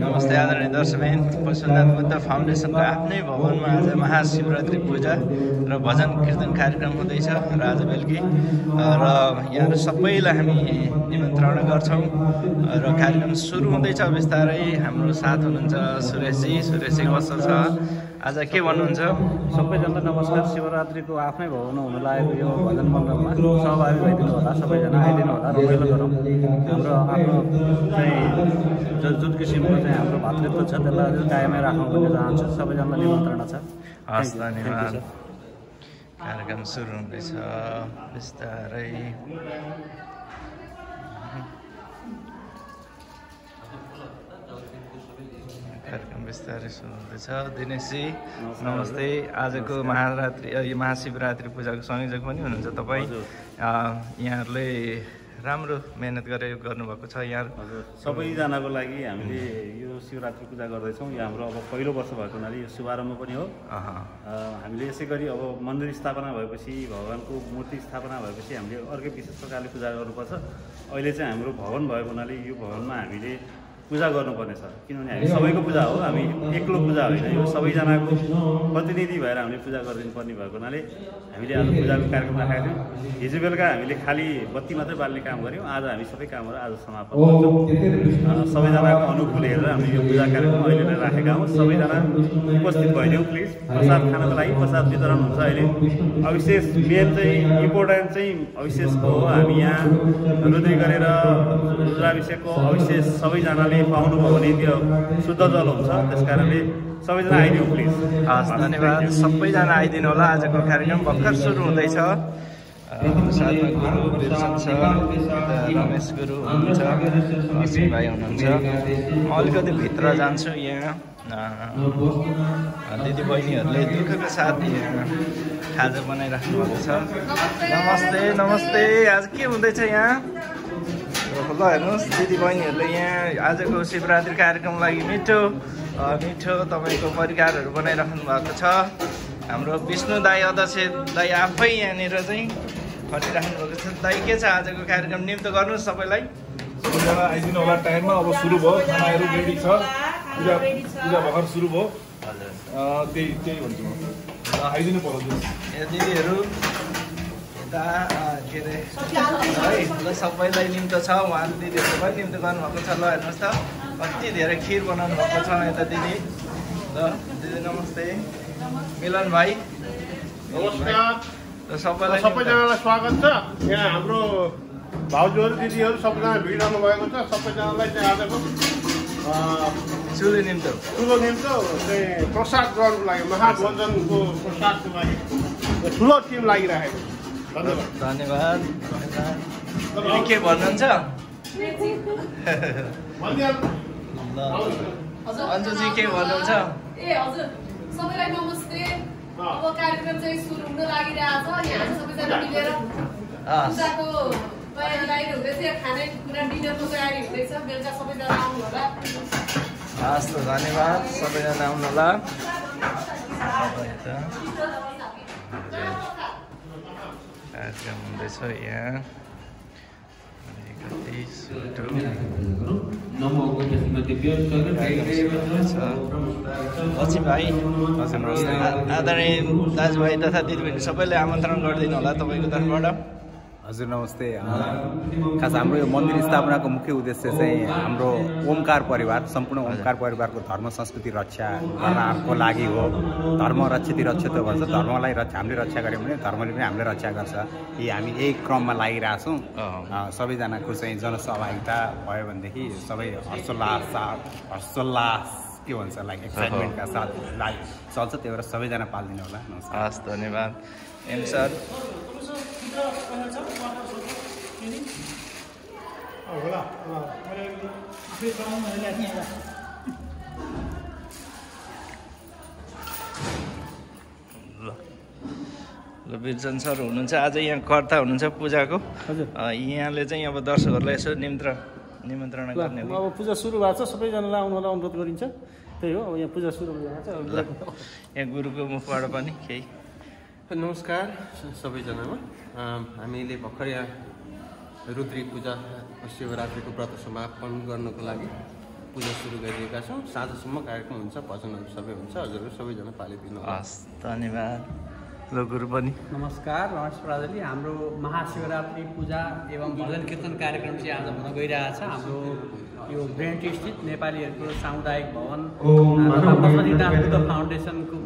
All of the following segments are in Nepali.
नमस्ते आदरणीय दर्शकबिन पशुनाथ बुद्ध फाउन्डेसनको आफ्नै भवनमा आज महाशिवरात्रि पूजा र भजन कीर्तन कार्यक्रम हुँदैछ र आज बेलुकी र यहाँहरू सबैलाई हामी निमन्त्रणा गर्छौँ। र कार्यक्रम सुरु हुँदैछ बिस्तारै। हाम्रो साथ हुनुहुन्छ सुरेशजी। सुरेशजी कस्तो छ? आज के भन्नुहुन्छ? सबैजना नमस्कार। शिवरात्रिको आफ्नै भवन हुन लागेको यो भजन मण्डलमा सहभागी भइदिनु होला सबैजना आइदिनु होला रमाइलो गरौँ। हाम्रो आफ्नो चाहिँ ज जुन किसिमको चाहिँ हाम्रो भातृत्व छ त्यसलाई अझै कायमै राखौँ भन्ने चाहन्छु। सबैजनालाई निमन्त्रणा छ। हस् धन्यवाद. कार्यक्रम सुरु हुँदैछ। बिस्तारै कार्यक्रम बिस्तारै सुरु हुँदैछ दिनेशजी नमस्ते। आजको महारात्रि यो महाशिवरात्रि पूजाको संयोजक पनि हुनुहुन्छ तपाईँ। यहाँहरूले राम्रो मेहनत गरेर गर्नुभएको छ यहाँ। सबैजनाको लागि हामीले यो शिवरात्रि पूजा गर्दैछौँ। यो हाम्रो अब पहिलो वर्ष भएको हुनाले यो शुभारम्भ पनि हो। हामीले यसै गरी अब मन्दिर स्थापना भएपछि भगवान्को मूर्ति स्थापना भएपछि हामीले अर्कै विशेष प्रकारले पूजा गर्नुपर्छ। अहिले चाहिँ हाम्रो भवन भएको हुनाले यो भवनमा हामीले पूजा गर्नुपर्ने छ किनभने हामी सबैको पूजा हो हामी एक्लो पूजा होइन। यो सबैजनाको प्रतिनिधि भएर हामीले पूजा गरिदिनु पर्ने भएको हुनाले हामीले आज पूजाको कार्यक्रम राखेका थियौँ। हिजो बेलुका हामीले खालि बत्ती मात्रै बाल्ने काम गऱ्यौँ। आज हामी सबै कामहरू आज समापन गर्छौँ। सबैजनाको अनुकूल हेरेर हामीले यो पूजा कार्यक्रम अहिले नै राखेका हौँ। सबैजना उपस्थित भइदिउँ प्लिज प्रसाद खानको लागि प्रसाद वितरण हुन्छ अहिले। अविशेष मेन चाहिँ इम्पोर्टेन्ट चाहिँ अविशेषको हो। हामी यहाँ रुद्री गरेर रुद्राभिषेकको अविशेष सबैजनाले पाउनुभयो भने त्यो शुद्ध जल हुन्छ। त्यस कारणले सबैजना आइदिउँ प्लिज हस् धन्यवाद। सबैजना आइदिनु होला। आजको कार्यक्रम भर्खर सुरु हुँदैछ। साथमा गुरु बिर्सन छ यता रमेश गुरु हुनुहुन्छ। असिम भाइ हुनुहुन्छ। म अलिकति भित्र जान्छु यहाँ। दिदी बहिनीहरूले दुःखको साथ यहाँ खाजा बनाइराख्नु भएको छ। नमस्ते नमस्ते। आज के हुँदैछ यहाँ? ल हेर्नुहोस् दिदी बहिनीहरूले यहाँ आजको शिवरात्रि कार्यक्रमको लागि मिठो मिठो तपाईँको परिकारहरू बनाइराख्नु भएको छ। हाम्रो विष्णु दाई अध्यक्ष दाई आफै यहाँनिर चाहिँ खटिराख्नु भएको छ। दाई के छ आजको कार्यक्रम? निम्त गर्नुहोस् सबैलाई। सबैजना आइदिनु होला टाइममा अब सुरु भयो। खानाहरू रेडी छ। पूजा पूजा भर्खर सुरु भयो। त्यही त्यही भन्छु म। आइदिनु पर्यो यहाँ दिदीहरू अ, के अरे? है ल सबैलाई निम्तो छ उहाँहरू दिदीहरू पनि निम्तो गर्नुभएको छ ल हेर्नुहोस् त कति धेरै खिर बनाउनु भएको छ यता दिदी। ल दिदी नमस्ते। मिलन भाइ। नमस्कार। सबैलाई। सबैजनालाई स्वागत छ। यहाँ हाम्रो भाउजूहरू दिदीहरू सबैजना भिड आउनु भएको छ। सबैजनालाई चाहिँ आजको चुली निम्तो। ठुलो निम्तो चाहिँ प्रसाद गर्नुको लागि महाभोजनको प्रसादको लागि ठुलो टिम लागिरहेको छ। धन्यवाद। के भन्नुहुन्छ? अन्जुजी के भन्नुहुन्छ? ए हजुर। सबैलाई नमस्ते। अब कार्यक्रम चाहिँ सुरु हुन लागिरहेछ यहाँ सबैजना मिलेर हस् पूजाको तयारी हुँदैछ खाने कुरा डिनरको तयारी हुँदैछ। बेलुका सबैजना आउनु होला हस् त धन्यवाद। सबैजना आउनु होला कार्यक्रम हुँदैछ यहाँ अलिकति सुटो लक्ष्मी भाइ आदरणीय दाजुभाइ तथा दिदीबहिनी सबैलाई आमन्त्रण गरिदिनु होला तपाईँको तर्फबाट हजुर नमस्ते। खास हाम्रो यो मन्दिर स्थापनाको मुख्य उद्देश्य चाहिँ हाम्रो ओमकार परिवार सम्पूर्ण ओमकार परिवारको धर्म संस्कृति रक्षा गर्नको लागि हो। धर्म रक्षति रक्षित भन्छ। धर्मलाई रक्षा हामीले रक्षा गऱ्यौँ भने धर्मले पनि हामीले रक्षा गर्छ। यी हामी यही क्रममा लागिरहेछौँ। सबैजनाको चाहिँ जनसहभागिता भयो भनेदेखि सबै हर्षोल्लास हर्षोल्लास। के भन्छ लाइक एक्साइटमेन्टका साथ लाग चल्छ त्यही भएर सबैजना पालिदिनु होला। नमस्कार। हस् धन्यवाद। एम सर? ल बिर्जन सर हुनुहुन्छ आज यहाँ कर्ता हुनुहुन्छ पूजाको। हजुर। यहाँले चाहिँ अब दर्शकहरूलाई यसो निमन्त्रण निमन्त्रणा ल गर्ने अब पूजा सुरु भएको छ सबैजनालाई आउनुलाई अनुरोध गरिन्छ। त्यही हो अब यहाँ पूजा सुरु भएको छ यहाँ गुरुको मुखबाट पनि केही। नमस्कार सबैजनामा। हामीले भर्खर यहाँ रुद्री पूजा शिवरात्रिको व्रत समापन गर्नको लागि पूजा सुरु गरिरहेका छौँ। साँझसम्म कार्यक्रम हुन्छ भजनहरू सबै हुन्छ। हजुरहरू सबैजना पालिदिनु होला। हस् धन्यवाद। ल गुरु पनि। नमस्कार रमेश प्राजली हाम्रो महाशिवरात्रि पूजा एवं भजन कीर्तन कार्यक्रम चाहिँ आज हुन गइरहेछ हाम्रो यो ब्रेन्ट स्थित नेपालीहरूको सामुदायिक भवन तथा पशुपतिनाथ बुद्ध फाउन्डेसनको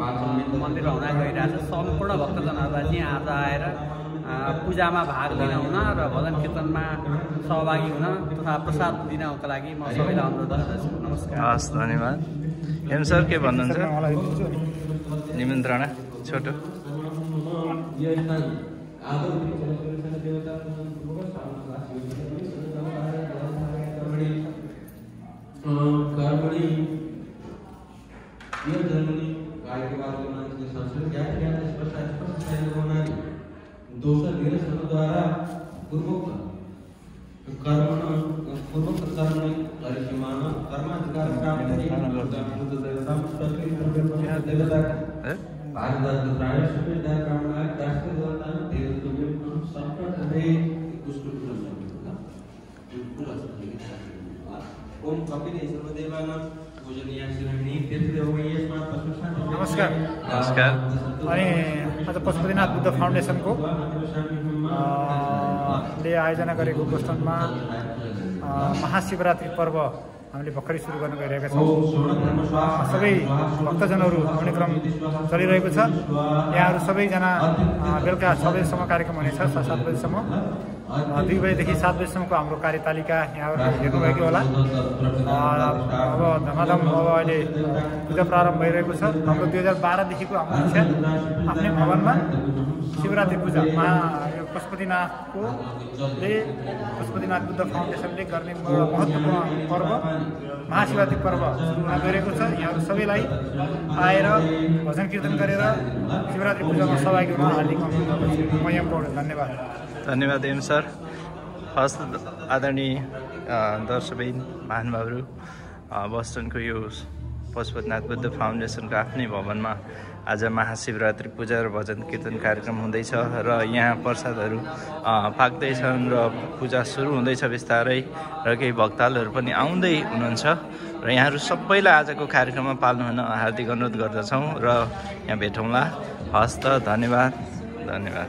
मन्दिरमा हुन गइरहेछ। सम्पूर्ण भक्तजनहरूलाई चाहिँ आज आएर पूजामा भाग लिन हुन र भजन कीर्तनमा सहभागी हुन तथा प्रसाद दिनको लागि म सबैलाई अनुरोध गर्दछु। नमस्कार। हस् धन्यवाद। हेम सर के भन्नुहुन्छ? निमन्त्रणा छोटो। कार्बनी यह जर्मनी काय के बाद होना चाहिए संस्कृत क्या क्या स्पष्ट स्पष्ट साइन होना दूसरा धीरे शब्द द्वारा पूर्वोक्त कर्मण पूर्वोक्त कर्म परिसीमान कर्माधिकार हाँ, हाँ, हाँ, प्राप्त है देवता भारत प्राण समय दया कामना दास्य देवता देव तुम्हें संकट है उसको पूरा पूरा नमस्कार। नमस्कार। अनि आज पशुपतिनाथ बुद्ध फाउन्डेसनको ले आयोजना गरेको गोष्ठनमा अ, महाशिवरात्रि पर्व हामीले भर्खरै सुरु गर्न गइरहेका छौँ। सबै भक्तजनहरू आउने क्रम चलिरहेको छ। यहाँहरू सबैजना बेलुका छ बजीसम्म कार्यक्रम हुनेछ छ सात बजीसम्म। दुई बजीदेखि सात बजीसम्मको हाम्रो कार्यतालिका यहाँहरू हेर्नुभएको होला। अब धमाधम अब अहिले पूजा प्रारम्भ भइरहेको छ। हाम्रो दुई हजार बाह्रदेखिको हाम्रो इच्छा आफ्नै भवनमा शिवरात्रि पूजा। मा यो पशुपतिनाथको ले पशुपतिनाथ बुद्ध फाउन्डेसनले गर्ने महत्त्वपूर्ण पर्व महाशिवरात्रि पर्व सुरु हुन छ। यहाँहरू सबैलाई आएर भजन कीर्तन गरेर शिवरात्रि पूजामा सहभागी हुन हार्दिक अनुरोध म यहाँ पौडेल धन्यवाद। धन्यवाद एम सर। हस् आदरणीय अ, दर्शकबिन महानुभावहरू बोस्टनको यो पशुपतिनाथ बुद्ध फाउन्डेसनको आफ्नै भवनमा आज महाशिवरात्रि पूजा र भजन कीर्तन कार्यक्रम हुँदैछ र यहाँ प्रसादहरू पाक्दैछन् र पूजा सुरु हुँदैछ बिस्तारै र केही भक्तालहरू पनि आउँदै हुनुहुन्छ र यहाँहरू सबैलाई आजको कार्यक्रममा पाल्नु हुन हार्दिक अनुरोध गर्दछौँ र यहाँ भेटौँला। हस् त धन्यवाद धन्यवाद।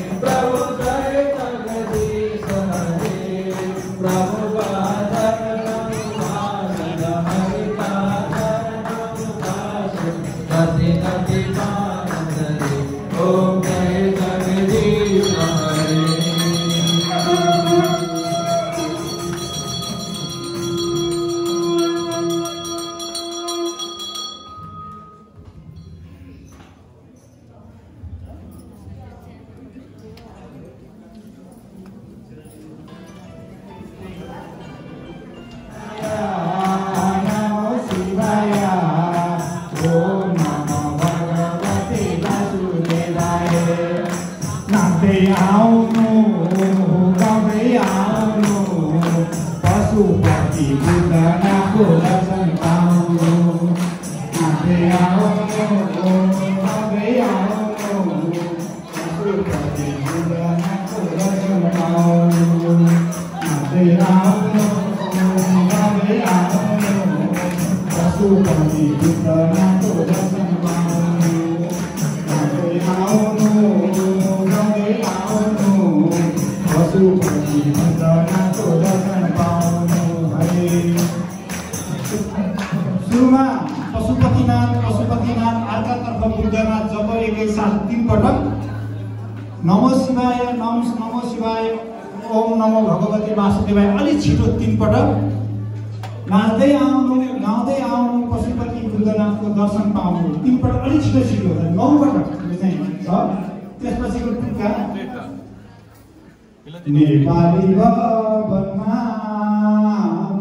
हरिभवनमा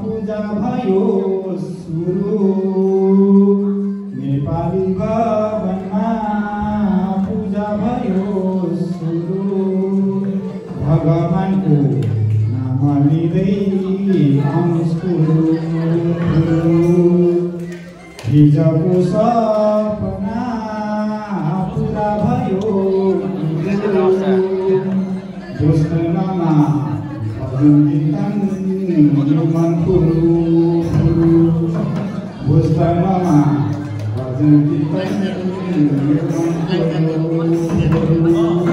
पूजा भयो सुरु नेपाली भवनमा पूजा भयो सुरु भगवानको नाम लिँदै आउँछु हिजोको सब Lukman Kulu Bustan Mama Wajan kita Lukman Kulu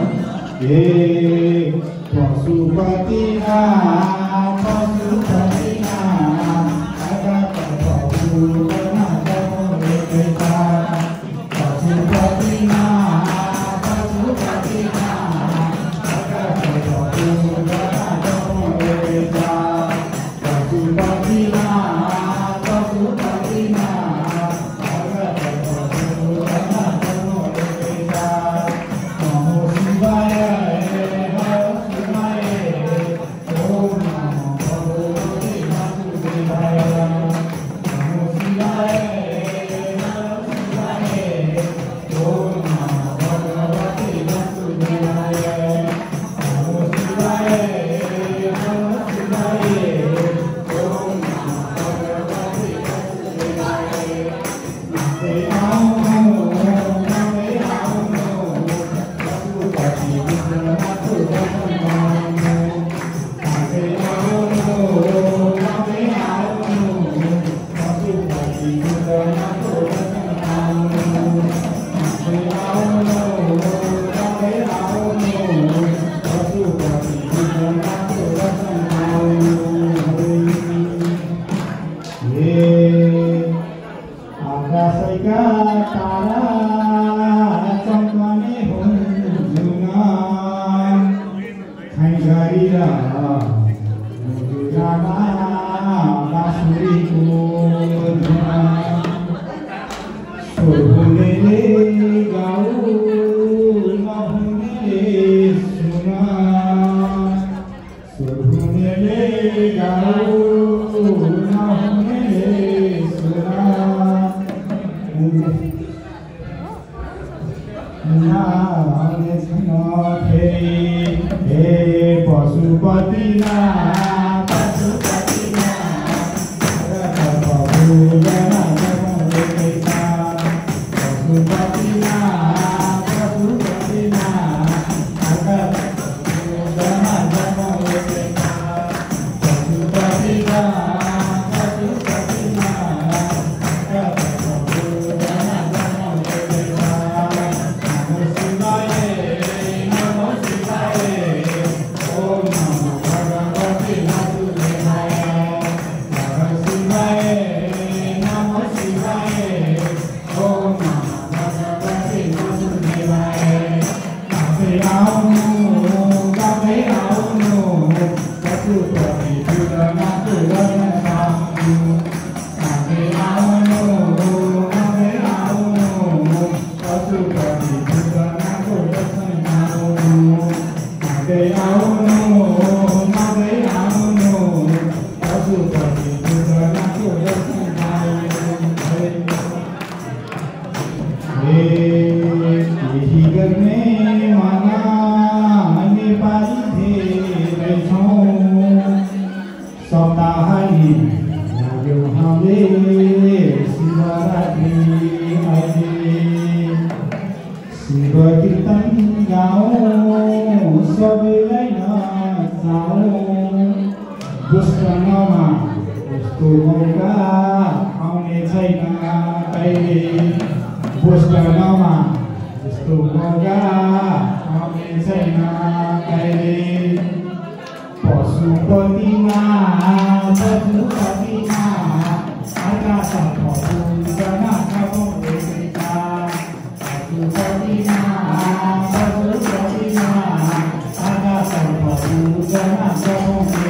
Yeay Posupati Hai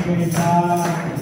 감사합니다.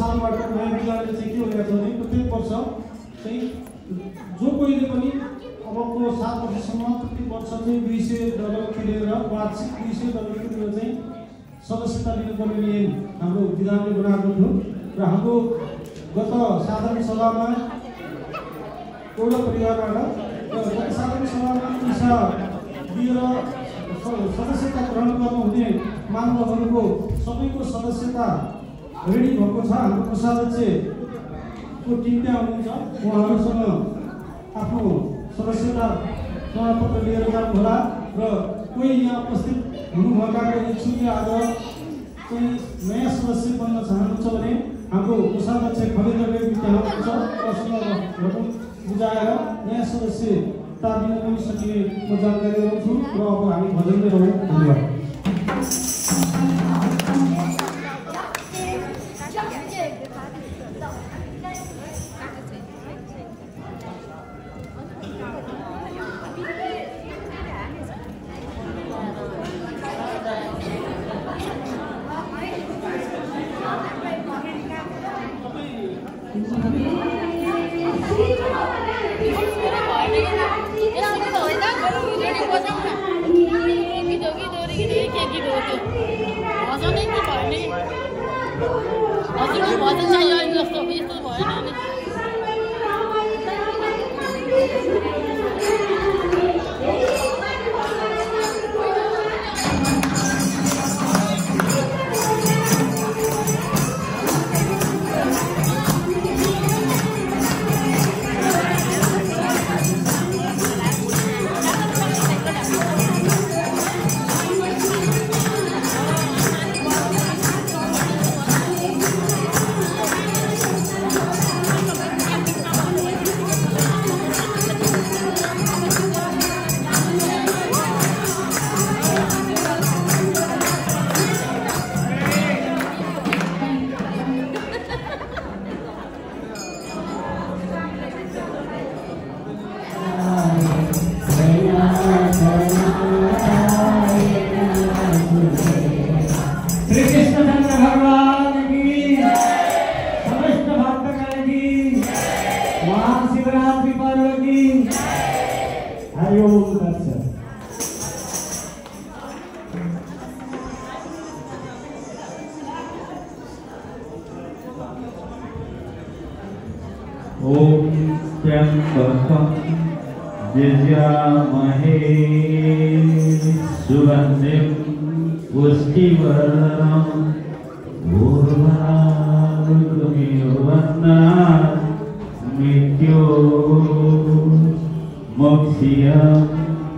सालबाट नयाँ विचारले चाहिँ के भनेको छ भने प्रत्येक वर्ष चाहिँ जो कोहीले पनि अबको सात वर्षसम्म प्रत्येक वर्ष चाहिँ दुई सय डलर किनेर वार्षिक दुई सय डलर किनेर चाहिँ सदस्यता लिनुपर्ने नियम हाम्रो विधानले बनाएको थियो। र हाम्रो गत साधारण सभामा एउटा परिवारबाट र साधारण सभामा पैसा दिएर सदस्यता ग्रहण गर्नुहुने महानुभावहरूको सबैको सदस्यता रेडी भएको छ हाम्रो कोषाध्यक्षको टिम त्यहाँ हुनुहुन्छ उहाँहरूसँग आफ्नो सदस्यता प्रमाणपत्र लिएर जानुहोला र कोही यहाँ उपस्थित हुनुभएका इच्छुकले आज चाहिँ नयाँ सदस्य बन्न चाहनुहुन्छ भने हाम्रो कोषाध्यक्ष खगेन्द्र रेग्मी त्यहाँ हुनुहुन्छ उहाँसँग बुझाएर नयाँ सदस्यता दिन पनि सकिने म जानकारी गराउँछु र अब हामी भजनले रहौँ धन्यवाद all the best to ॐ त्र्यम्बकं यजामहे सुगन्धिं पुष्टिवर्णं भूर्भागमिर्वन्ना नित्यो मोक्ष्यम्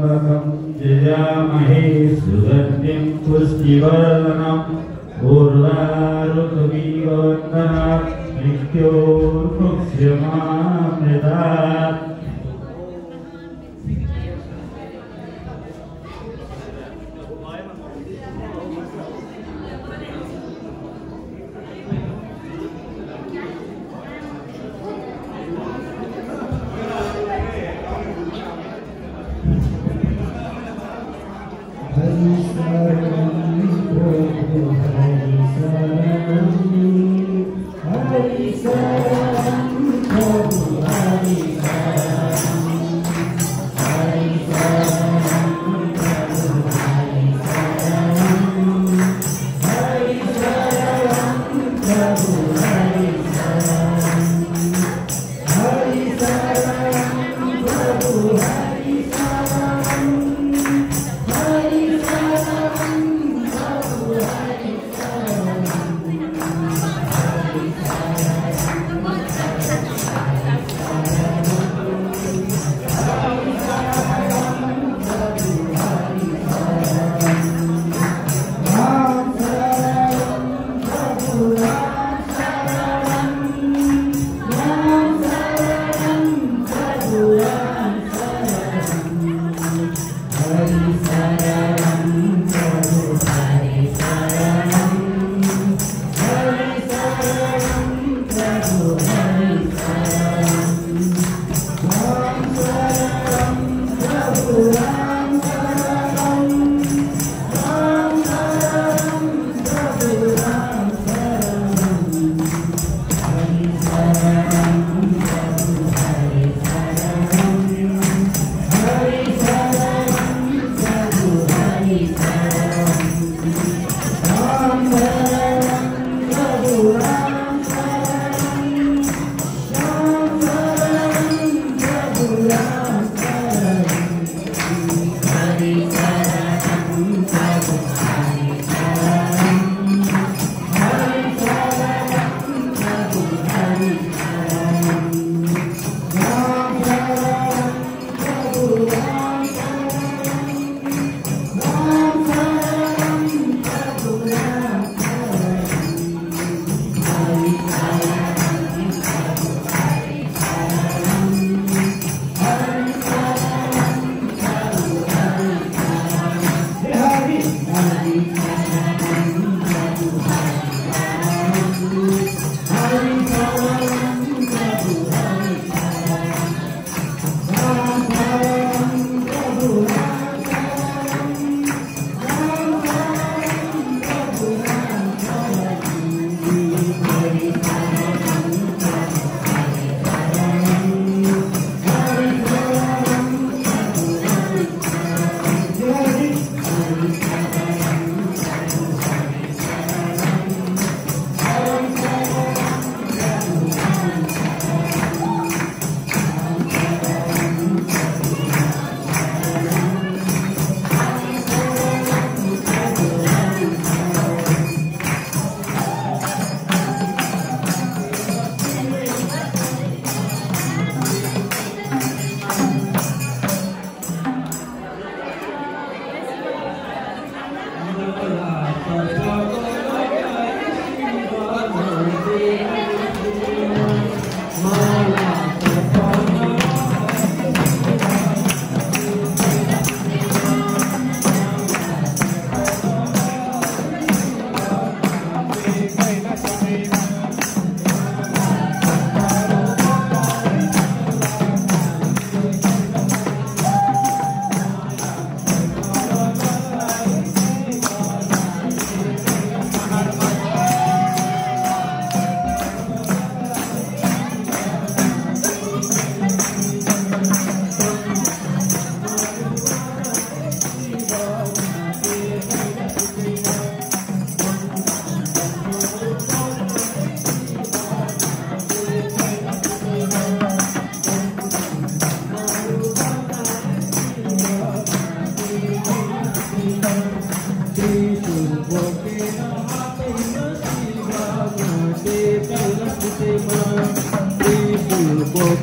त्र्यम्बकं यजामहे सुगन्धिं पुष्टिवर्धनम् ऊर्वारुकमिव वन्दनात्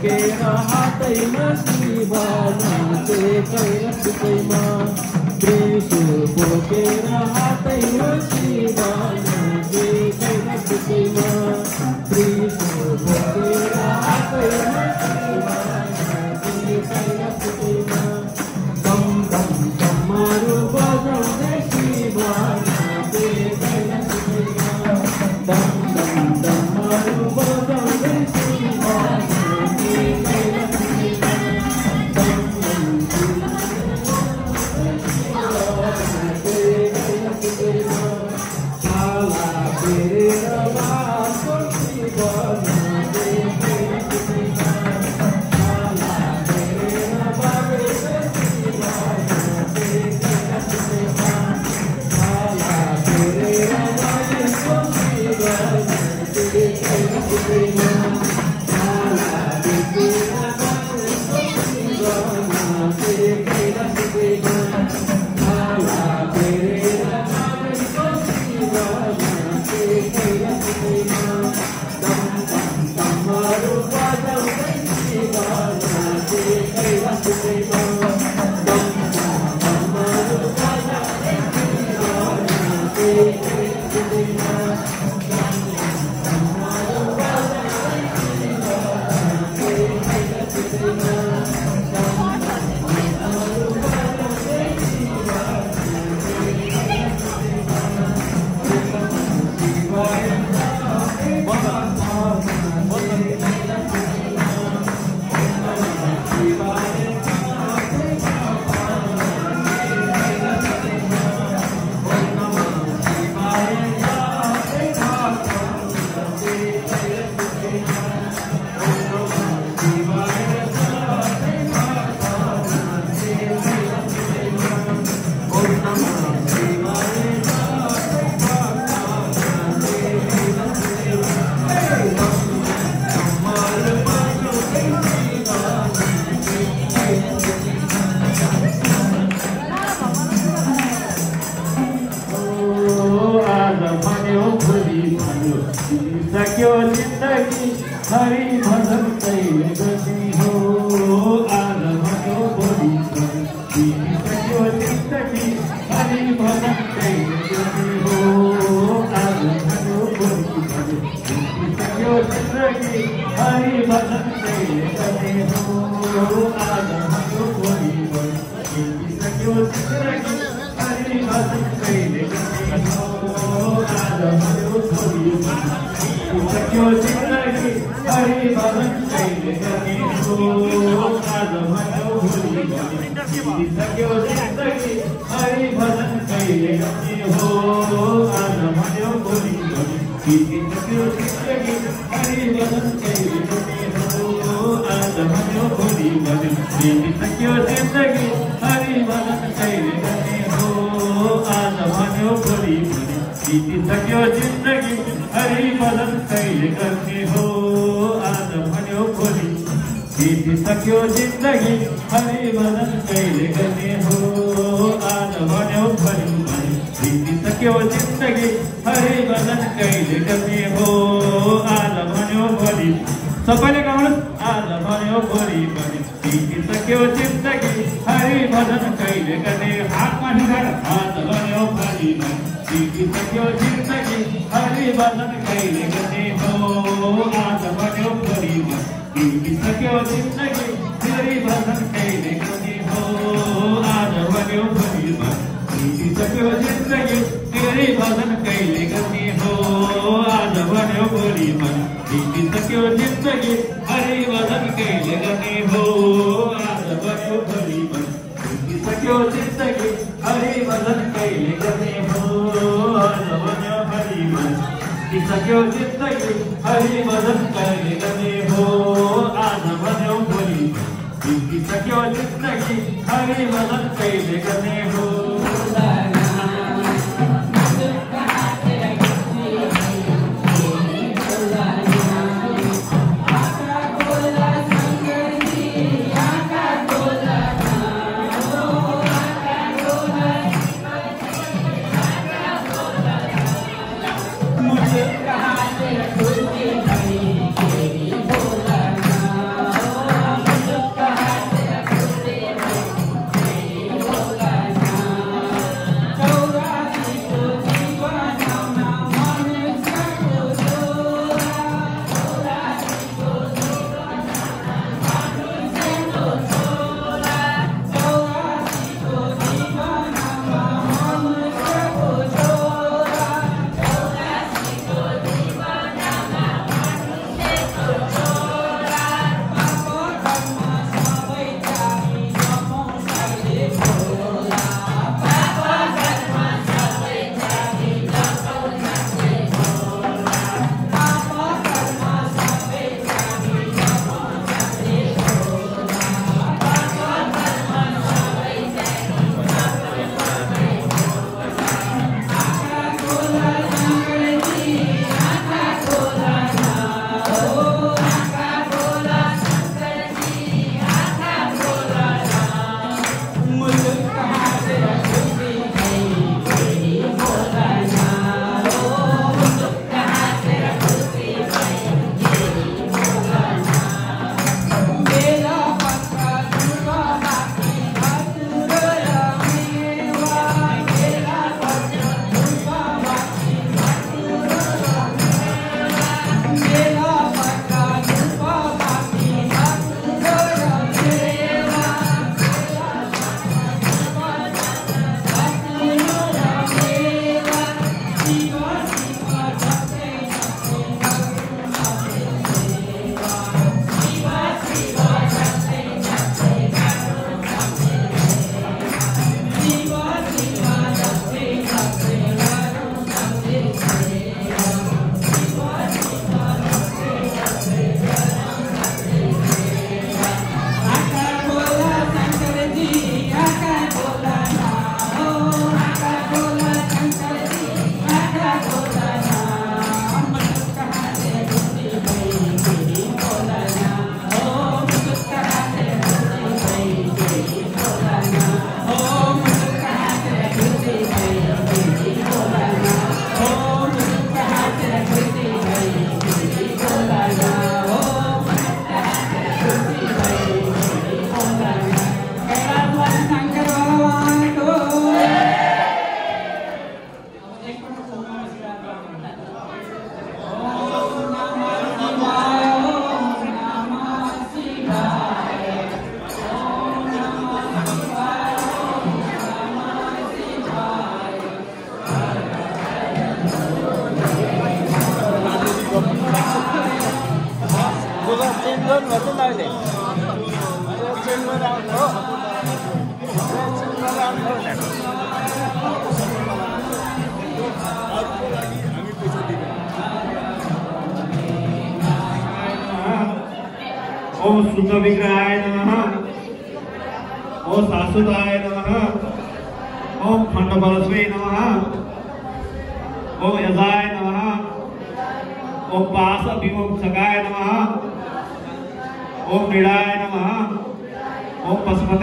के रहा तई नसीबा नाचे कैलस हरि भजन कहिले गर्ने हो आज भन्यो भोलि भन्यो सक्यो जिन्दगी हरि भजन कहिले गर्ने हो आज भन्यो भोलि भन्यो सक्यो जिन्दगी हरि भजन कहिले गर्ने हो आज भन्यो भोलि भन्यो सक्यो जिन्दगी हरि भजन कहिले गर्ने हो आज भन्यो भोलि भन्यो सक्यो जिन्दगी हरि भजन कहिले गर्ने हो आज भन्यो भोलि भन्यो सक्यो जिन्दगी हरि भजन कहिले गर्ने हो आज भन्यो भोलि भन्यो बितिसक्यो जिन्दगी हरि भजन कहिले गर्ने हो आज भन्यो भोलि बितिसक्यो जिन्दगी हरि भजन कहिले गर्ने हो आज भन्यो भोलि बितिसक्यो जिन्दगी हरि भजन कहिले गर्ने हो आज भन्यो भोलि सबैले गाउनुहोस् आज भन्यो भोलि भन्यो बितिसक्यो जिन्दगी हरि भजन कहिले गर्ने हात माथि उठाएर आज भन्यो भोलि भन्यो बितिसक्यो जिन्दगी हरि भजन कहिले गर्ने हो आज भन्यो भोलि भन्यो बितिसक्यो जिन्दगी हरि भजन कहिले गर्ने हो आज भन्यो भोलि भन्यो बितिसक्यो जिन्दगी हरि भजन कहिले गर्ने हो आज भन्यो भोलि भन्यो बितिसक्यो जिन्दगी हरि भजन कहिले गर्ने हो आज भन्यो भोलि भन्यो बितिसक्यो जिन्दगी हरि भजन कहिले गर्ने हो आज भन्यो हरि भजन बितिसक्यो जिन्दगी हरि भजन कहिले गर्ने हो आज भन्यो भोलि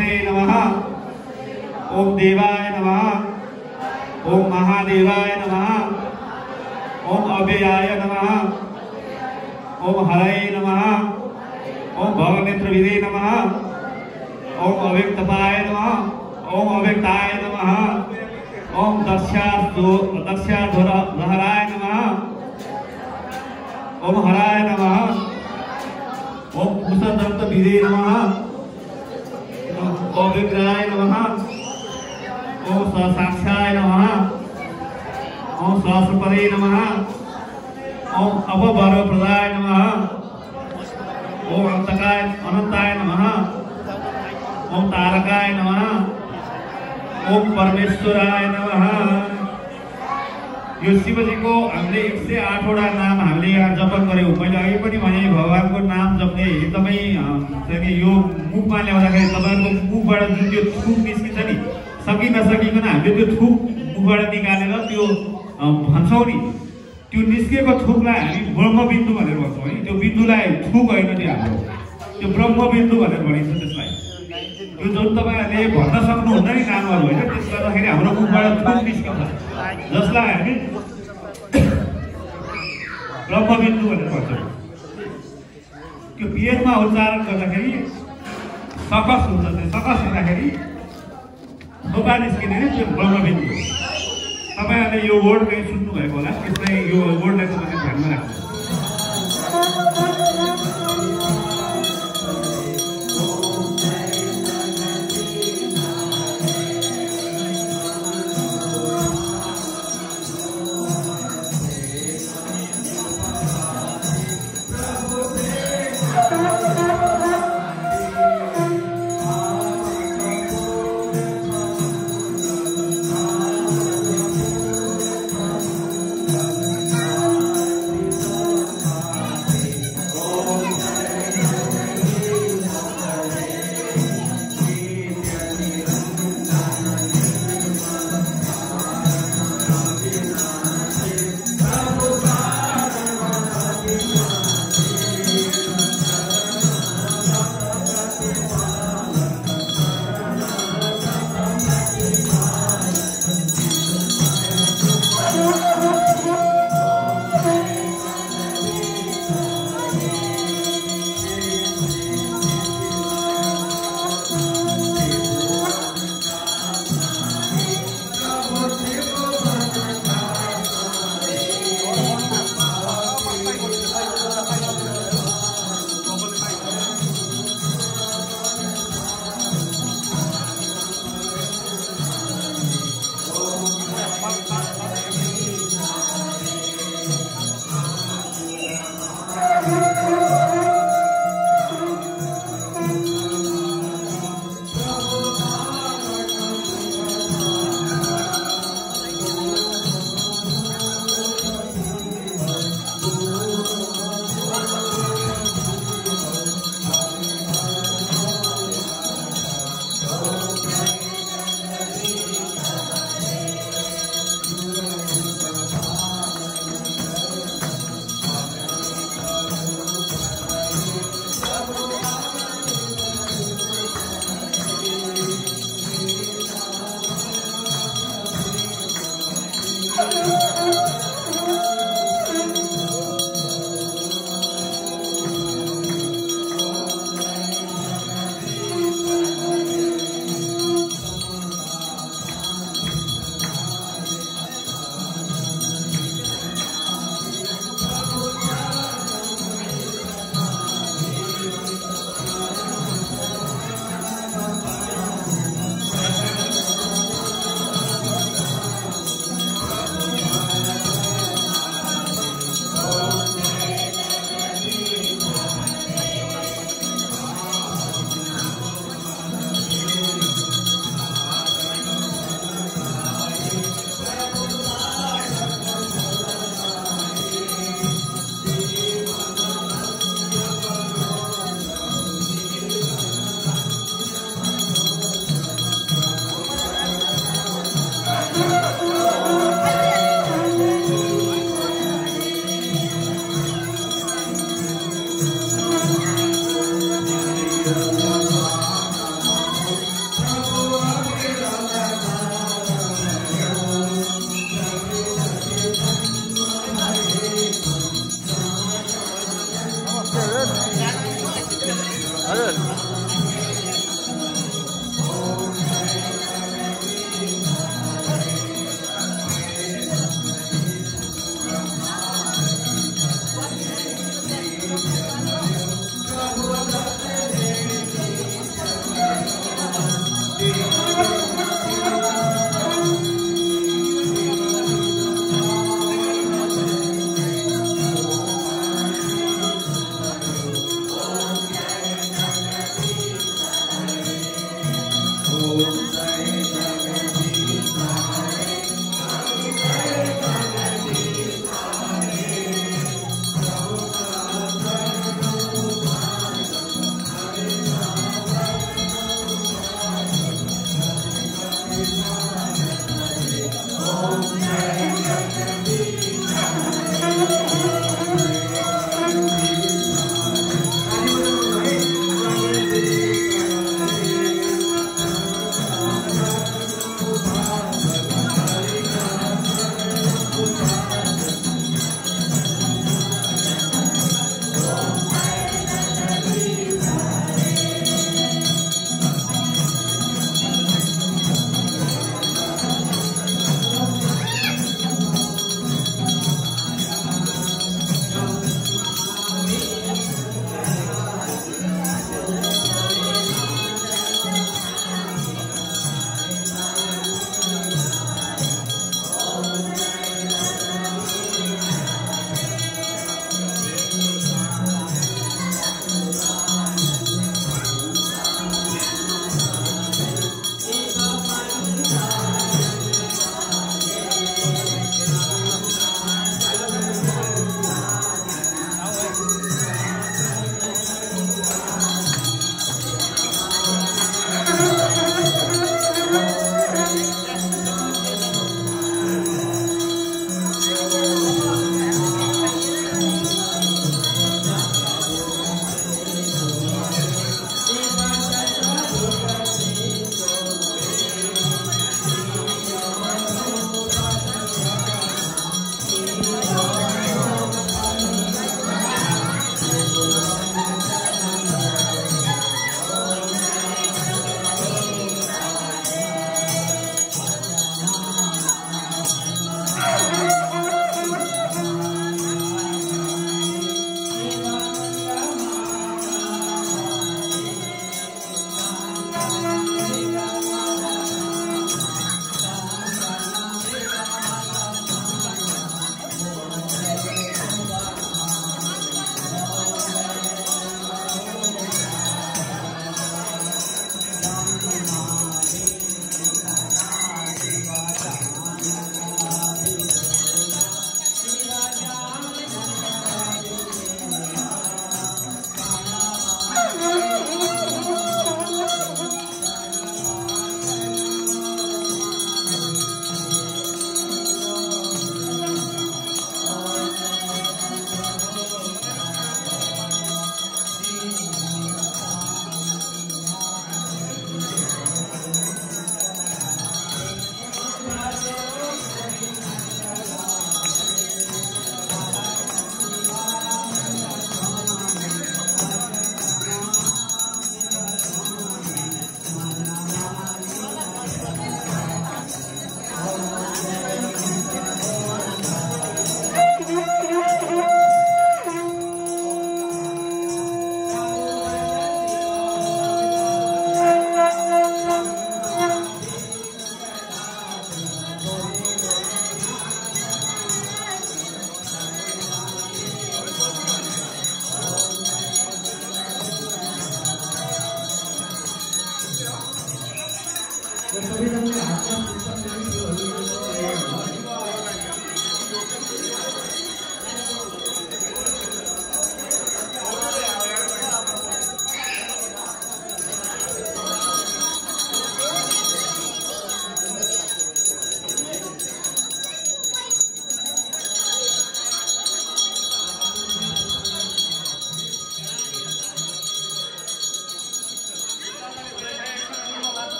गणपतये नमः ओम देवाय नमः ओम महादेवाय नमः ओम अभयाय नमः ओम हराय नमः ओम भवनेत्र विदे नमः ओम अव्यक्तपाय नमः ओम अव्यक्ताय नमः ॐ दस्याधो दस्याधुरहराय नमः ओम हराय नमः ओम भूषण ॐ विदे नमः ओम विग्रहाय नमः। ओम साक्षाय नमः। ओम सहस्रपदे नमः। ओम ओम अनंतकाय अनंताय नमः। ओम तारकाय नमः। ओम परमेश्वराय नमः। यो शिवजीको हामीले एक सय आठवटा नाम हामीले यहाँ जपन गऱ्यौँ मैले अघि पनि भने भगवान्को नाम जप्ने एकदमै चाहिँ यो मुखमा ल्याउँदाखेरि तपाईँहरूको मुखबाट जुन त्यो थुक निस्किन्छ नि सकि नसकिकन हामीले त्यो थुक मुखबाट निकालेर त्यो भन्छौँ नि त्यो निस्केको थुकलाई हामी ब्रह्मबिन्दु भनेर भन्छौँ है त्यो बिन्दुलाई थुक होइन त्यो हाम्रो त्यो ब्रह्मबिन्दु भनेर भनिन्छ यो जुन तपाईँहरूले भन्न सक्नुहुन्न नि नामहरू होइन? त्यसले गर्दाखेरि हाम्रो मुखबाट थुक निस्किन्छ। जसलाई हामी ब्रह्मबिन्दु भनेर भन्छौँ। त्यो पिएचमा उच्चारण गर्दाखेरि सकस हुन्छ त्यो। सकस हुँदाखेरि थोका निस्किने नै त्यो ब्रह्मबिन्दु तपाईँहरूले यो वर्ड कहीँ सुन्नुभएको होला? त्यसलाई यो वर्डलाई तपाईँले ध्यानमा राख्नु